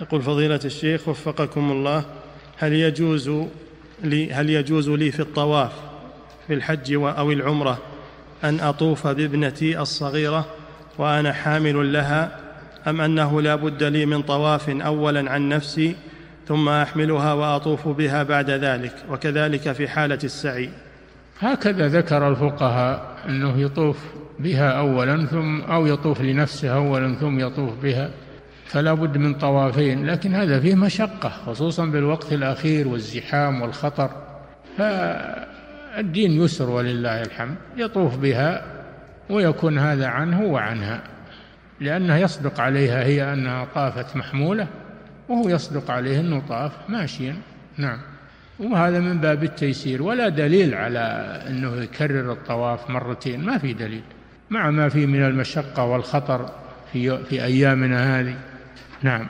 يقول فضيلة الشيخ وفقكم الله هل يجوز لي هل يجوز لي في الطواف في الحج أو العمرة أن أطوف بابنتي الصغيرة وأنا حامل لها أم أنه لا بد لي من طواف أولا عن نفسي ثم أحملها وأطوف بها بعد ذلك وكذلك في حالة السعي؟ هكذا ذكر الفقهاء أنه يطوف بها أولا ثم أو يطوف لنفسه أولا ثم يطوف بها فلا بد من طوافين لكن هذا فيه مشقة خصوصا بالوقت الأخير والزحام والخطر. فالدين يسر ولله الحمد يطوف بها ويكون هذا عنه وعنها لأنه يصدق عليها هي أنها طافت محمولة وهو يصدق عليه أنه طاف ماشيا. نعم. وهذا من باب التيسير ولا دليل على أنه يكرر الطواف مرتين ما في دليل. مع ما فيه من المشقة والخطر في, في أيامنا هذه. نعم.